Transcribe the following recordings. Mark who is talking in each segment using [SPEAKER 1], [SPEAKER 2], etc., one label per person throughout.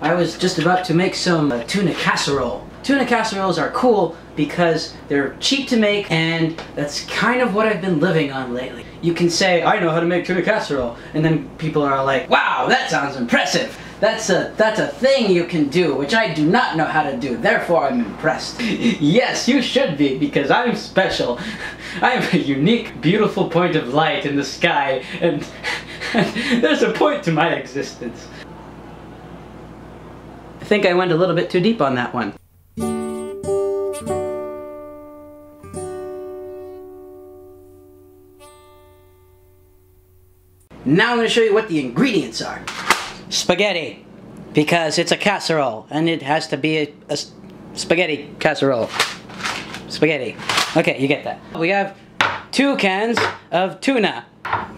[SPEAKER 1] I was just about to make some uh, tuna casserole. Tuna casseroles are cool because they're cheap to make and that's kind of what I've been living on lately. You can say, I know how to make tuna casserole, and then people are like, wow, that sounds impressive. That's a, that's a thing you can do, which I do not know how to do, therefore I'm impressed. yes, you should be, because I'm special. I am a unique, beautiful point of light in the sky, and there's a point to my existence. I think I went a little bit too deep on that one. Now I'm going to show you what the ingredients are. Spaghetti, because it's a casserole, and it has to be a, a spaghetti casserole. Spaghetti. Okay, you get that. We have two cans of tuna.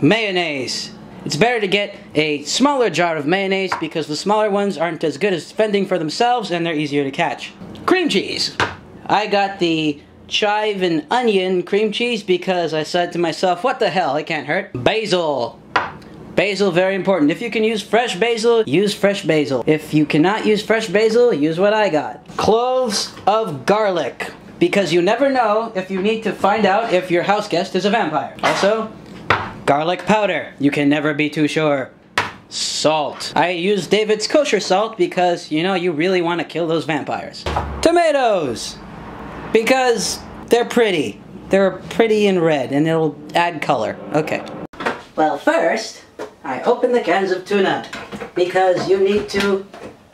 [SPEAKER 1] Mayonnaise. It's better to get a smaller jar of mayonnaise because the smaller ones aren't as good as fending for themselves and they're easier to catch. Cream cheese. I got the chive and onion cream cheese because I said to myself, what the hell, it can't hurt. Basil. Basil, very important. If you can use fresh basil, use fresh basil. If you cannot use fresh basil, use what I got. Cloves of garlic. Because you never know if you need to find out if your house guest is a vampire. Also, garlic powder. You can never be too sure. Salt. I use David's kosher salt because, you know, you really want to kill those vampires. Tomatoes. Because they're pretty. They're pretty and red and it'll add color. Okay. Well, first, I open the cans of tuna because you need to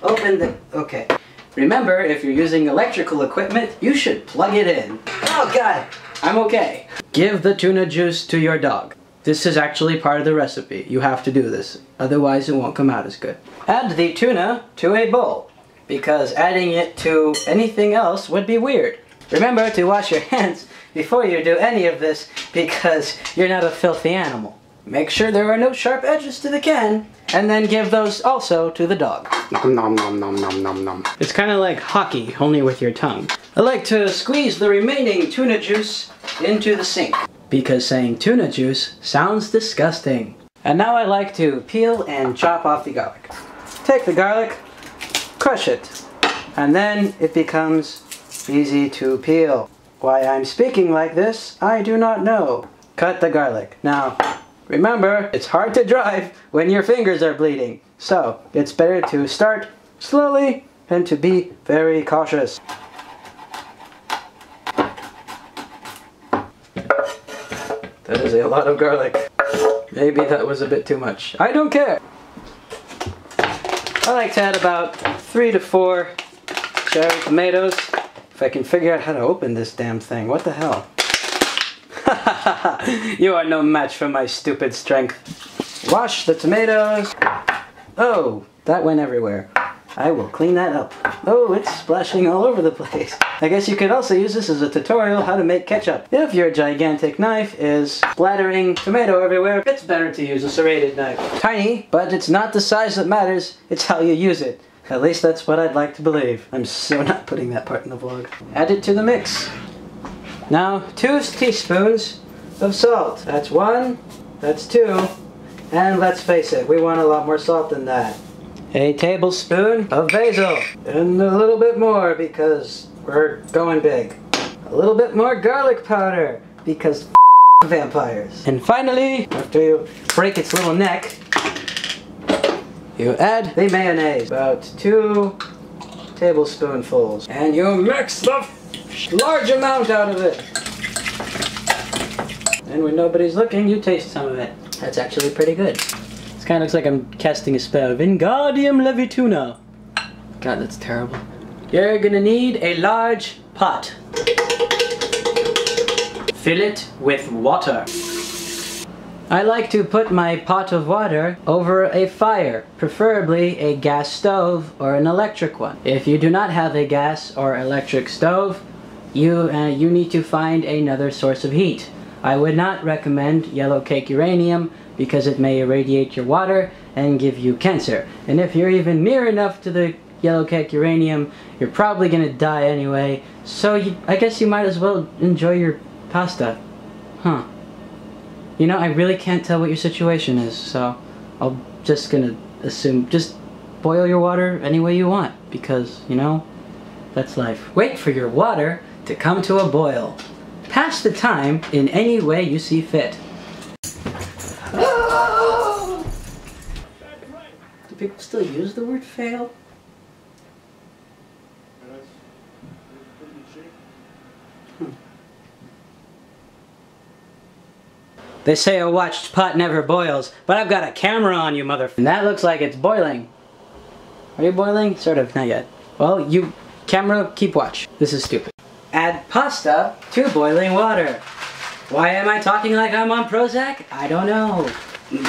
[SPEAKER 1] open the... Okay. Remember, if you're using electrical equipment, you should plug it in. Oh god, I'm okay. Give the tuna juice to your dog. This is actually part of the recipe. You have to do this, otherwise it won't come out as good. Add the tuna to a bowl, because adding it to anything else would be weird. Remember to wash your hands before you do any of this, because you're not a filthy animal. Make sure there are no sharp edges to the can, and then give those also to the dog. Nom nom nom nom nom nom nom. It's kind of like hockey, only with your tongue. I like to squeeze the remaining tuna juice into the sink, because saying tuna juice sounds disgusting. And now I like to peel and chop off the garlic. Take the garlic, crush it, and then it becomes easy to peel. Why I'm speaking like this, I do not know. Cut the garlic. Now, Remember, it's hard to drive when your fingers are bleeding. So, it's better to start slowly and to be very cautious. That is a lot of garlic. Maybe that was a bit too much. I don't care. I like to add about three to four cherry tomatoes. If I can figure out how to open this damn thing. What the hell? you are no match for my stupid strength. Wash the tomatoes. Oh, that went everywhere. I will clean that up. Oh, it's splashing all over the place. I guess you could also use this as a tutorial how to make ketchup. If your gigantic knife is splattering tomato everywhere, it's better to use a serrated knife. Tiny, but it's not the size that matters, it's how you use it. At least that's what I'd like to believe. I'm so not putting that part in the vlog. Add it to the mix. Now, two teaspoons of salt. That's one, that's two, and let's face it, we want a lot more salt than that. A tablespoon of basil, and a little bit more because we're going big. A little bit more garlic powder because vampires. And finally, after you break its little neck, you add the mayonnaise, about two tablespoonfuls. And you mix the large amount out of it. And when nobody's looking, you taste some of it. That's actually pretty good. Kind of looks like I'm casting a spell. Vingardium Levituna. God, that's terrible. You're gonna need a large pot. Fill it with water. I like to put my pot of water over a fire, preferably a gas stove or an electric one. If you do not have a gas or electric stove, you, uh, you need to find another source of heat. I would not recommend yellow cake uranium because it may irradiate your water and give you cancer. And if you're even near enough to the yellow cake uranium, you're probably gonna die anyway. So you, I guess you might as well enjoy your pasta. Huh. You know, I really can't tell what your situation is, so I'm just gonna assume, just boil your water any way you want because, you know, that's life. Wait for your water to come to a boil. Pass the time in any way you see fit. Do people still use the word fail? Hmm. They say a watched pot never boils, but I've got a camera on you, mother. And that looks like it's boiling. Are you boiling? Sort of, not yet. Well, you, camera, keep watch. This is stupid. Add pasta to boiling water. Why am I talking like I'm on Prozac? I don't know. Boil.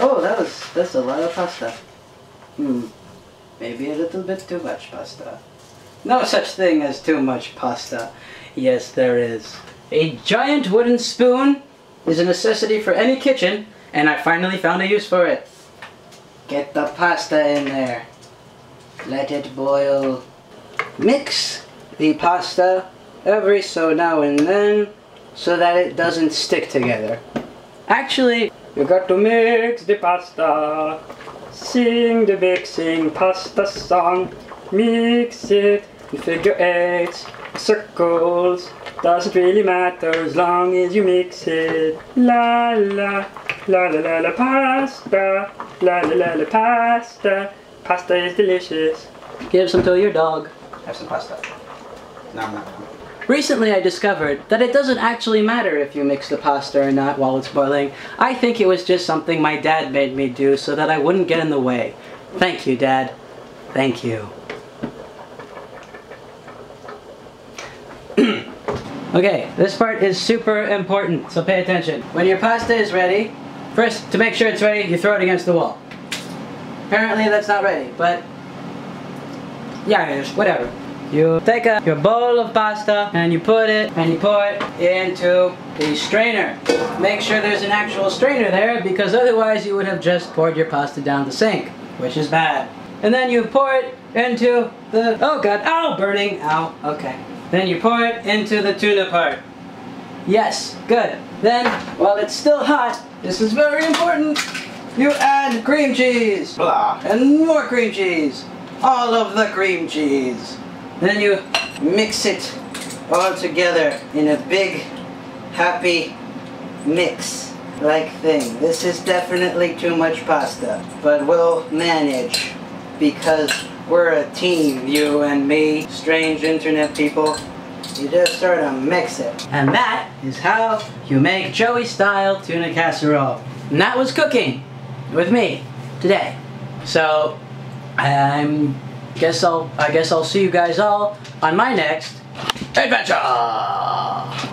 [SPEAKER 1] oh, that was, that's a lot of pasta. Hmm. Maybe a little bit too much pasta. No such thing as too much pasta. Yes, there is. A giant wooden spoon is a necessity for any kitchen, and I finally found a use for it. Get the pasta in there. Let it boil. Mix the pasta every so now and then so that it doesn't stick together. Actually, you got to mix the pasta. Sing the mixing pasta song. Mix it in figure eights, circles, doesn't really matter as long as you mix it. La la, la la la la pasta, la la la la pasta. Pasta is delicious. Give some to your dog.
[SPEAKER 2] Have some pasta. Nom nom.
[SPEAKER 1] Recently I discovered that it doesn't actually matter if you mix the pasta or not while it's boiling. I think it was just something my dad made me do so that I wouldn't get in the way. Thank you, Dad. Thank you. okay, this part is super important, so pay attention. When your pasta is ready, first, to make sure it's ready, you throw it against the wall. Apparently that's not ready, but yeah, whatever. You take a, your bowl of pasta and you put it and you pour it into the strainer. Make sure there's an actual strainer there because otherwise you would have just poured your pasta down the sink, which is bad. And then you pour it into the, oh god, ow, burning, ow, okay. Then you pour it into the tuna part. Yes, good. Then, while it's still hot, this is very important, you add cream cheese.
[SPEAKER 2] Blah.
[SPEAKER 1] And more cream cheese. All of the cream cheese. Then you mix it all together in a big, happy mix like thing. This is definitely too much pasta, but we'll manage because we're a team, you and me, strange internet people. You just sort of mix it. And that is how you make Joey style tuna casserole. And that was cooking with me today. So I'm guess I'll I guess I'll see you guys all on my next adventure.